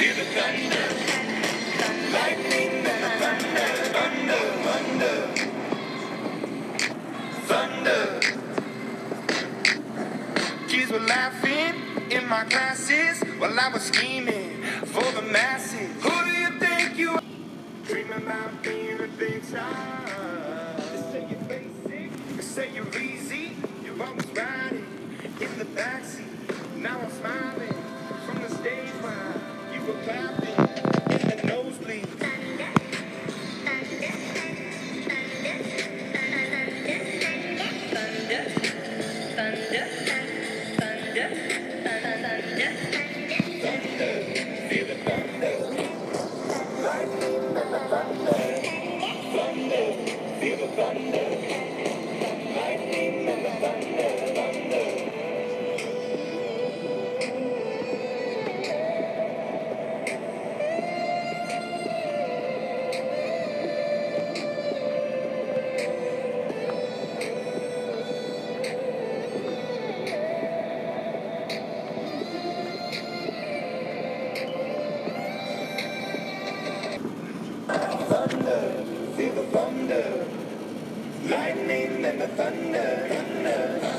feel the thunder. Lightning thunder. Thunder, thunder. Thunder. Kids were laughing in my classes while I was scheming for the masses. Who do you think you are? Dreaming about being a big star. They say you're basic, they say you're easy. You're always riding in the backseat. Now I'm smiling thunder, Feel the thunder. Lightning and the thunder. Lightning and the thunder. Thunder.